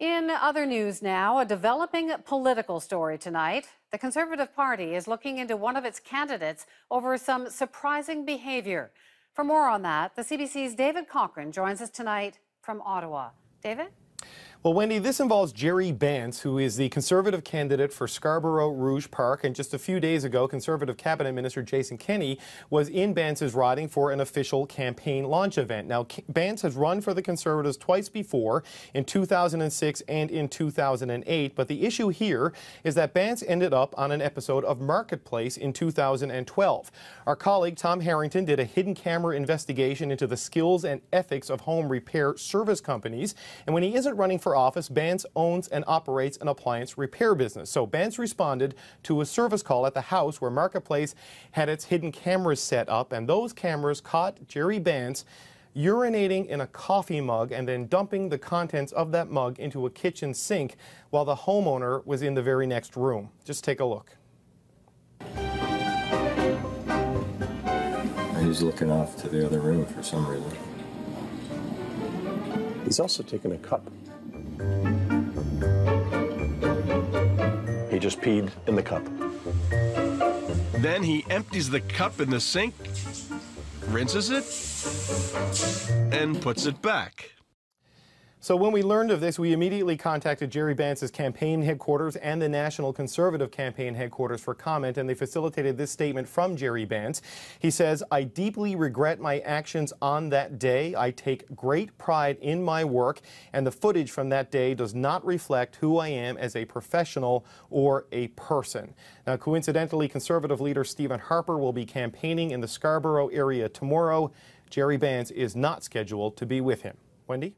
In other news now, a developing political story tonight. The Conservative Party is looking into one of its candidates over some surprising behavior. For more on that, the CBC's David Cochrane joins us tonight from Ottawa. David? Well, Wendy, this involves Jerry Bance, who is the Conservative candidate for Scarborough Rouge Park. And just a few days ago, Conservative Cabinet Minister Jason Kenney was in Bance's riding for an official campaign launch event. Now, Bance has run for the Conservatives twice before, in 2006 and in 2008. But the issue here is that Bance ended up on an episode of Marketplace in 2012. Our colleague Tom Harrington did a hidden camera investigation into the skills and ethics of home repair service companies. And when he isn't running for office, Bance owns and operates an appliance repair business. So Bance responded to a service call at the house where Marketplace had its hidden cameras set up, and those cameras caught Jerry Bance urinating in a coffee mug and then dumping the contents of that mug into a kitchen sink while the homeowner was in the very next room. Just take a look. He's looking off to the other room for some reason. He's also taken a cup He just peed in the cup. Then he empties the cup in the sink, rinses it, and puts it back. So when we learned of this, we immediately contacted Jerry Bance's campaign headquarters and the National Conservative campaign headquarters for comment, and they facilitated this statement from Jerry Bance. He says, I deeply regret my actions on that day. I take great pride in my work, and the footage from that day does not reflect who I am as a professional or a person. Now, coincidentally, Conservative leader Stephen Harper will be campaigning in the Scarborough area tomorrow. Jerry Bance is not scheduled to be with him. Wendy?